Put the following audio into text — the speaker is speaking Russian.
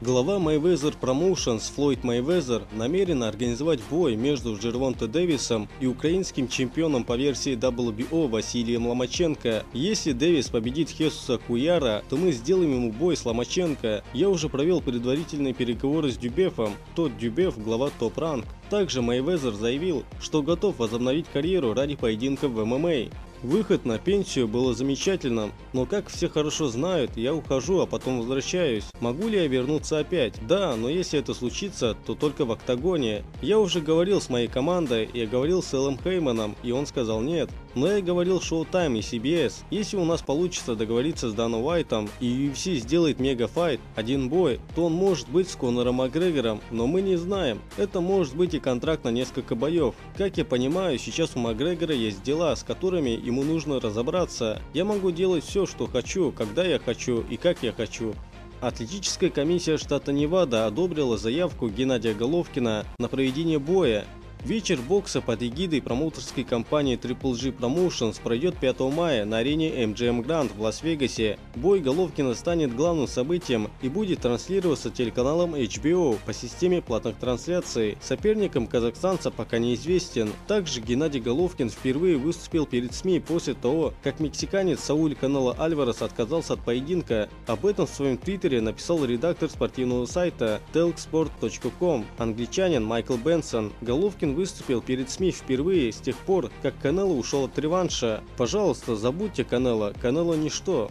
Глава Mayweather Promotions Флойд Мейвезер намерен организовать бой между Джервонто Дэвисом и украинским чемпионом по версии WBO Василием Ломаченко. Если Дэвис победит Хесуса Куяра, то мы сделаем ему бой с Ломаченко. Я уже провел предварительные переговоры с Дюбефом. Тот Дюбеф – глава Топ Ранг. Также Мейвезер заявил, что готов возобновить карьеру ради поединков в ММА. Выход на пенсию было замечательным, но как все хорошо знают, я ухожу, а потом возвращаюсь. Могу ли я вернуться опять? Да, но если это случится, то только в октагоне. Я уже говорил с моей командой, я говорил с Эллом Хейманом, и он сказал нет. Но я говорил Showtime и CBS, если у нас получится договориться с Даном Уайтом и UFC сделает мегафайт, один бой, то он может быть с Конором Макгрегором, но мы не знаем. Это может быть и контракт на несколько боев. Как я понимаю, сейчас у Макгрегора есть дела, с которыми ему нужно разобраться. Я могу делать все, что хочу, когда я хочу и как я хочу. Атлетическая комиссия штата Невада одобрила заявку Геннадия Головкина на проведение боя Вечер бокса под эгидой промоутерской компании Triple G Promotions пройдет 5 мая на арене MGM Grand в Лас-Вегасе. Бой Головкина станет главным событием и будет транслироваться телеканалом HBO по системе платных трансляций. Соперником казахстанца пока неизвестен. Также Геннадий Головкин впервые выступил перед СМИ после того, как мексиканец Сауль Канело Альварес отказался от поединка. Об этом в своем твиттере написал редактор спортивного сайта telksport.com англичанин Майкл Бенсон. Головкин выступил перед СМИ впервые с тех пор, как Канело ушел от реванша. Пожалуйста, забудьте Канело, Канело ничто.